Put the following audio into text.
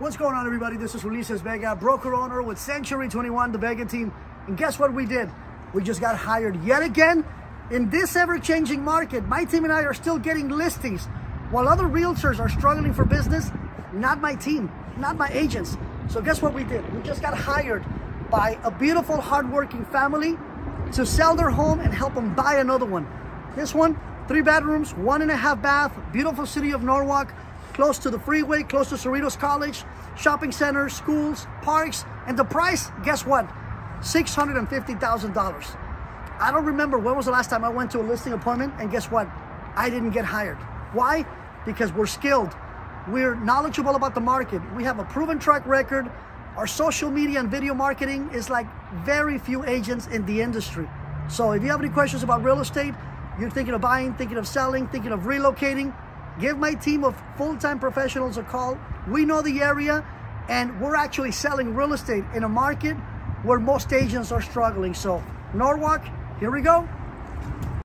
What's going on, everybody? This is Ulises Vega, broker owner with Century 21, the Vega team. And guess what we did? We just got hired yet again. In this ever-changing market, my team and I are still getting listings. While other realtors are struggling for business, not my team, not my agents. So guess what we did? We just got hired by a beautiful, hardworking family to sell their home and help them buy another one. This one, three bedrooms, one and a half bath, beautiful city of Norwalk, close to the freeway, close to Cerritos College, shopping centers, schools, parks, and the price, guess what? $650,000. I don't remember when was the last time I went to a listing appointment and guess what? I didn't get hired. Why? Because we're skilled. We're knowledgeable about the market. We have a proven track record. Our social media and video marketing is like very few agents in the industry. So if you have any questions about real estate, you're thinking of buying, thinking of selling, thinking of relocating, Give my team of full-time professionals a call. We know the area and we're actually selling real estate in a market where most agents are struggling. So Norwalk, here we go.